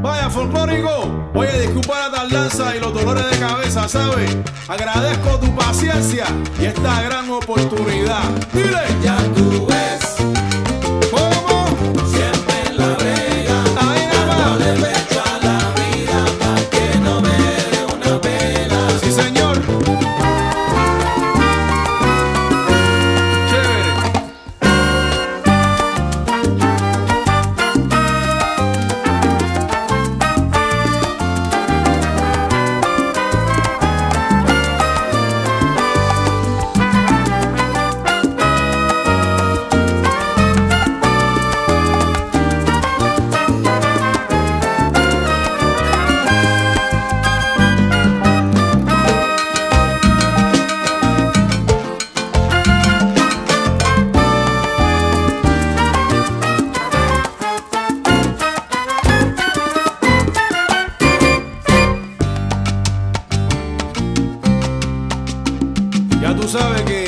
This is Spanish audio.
Vaya, folclórico. Oye, disculpa la tardanza y los dolores de cabeza, ¿sabes? Agradezco tu paciencia y esta gran oportunidad. Ya tú sabes que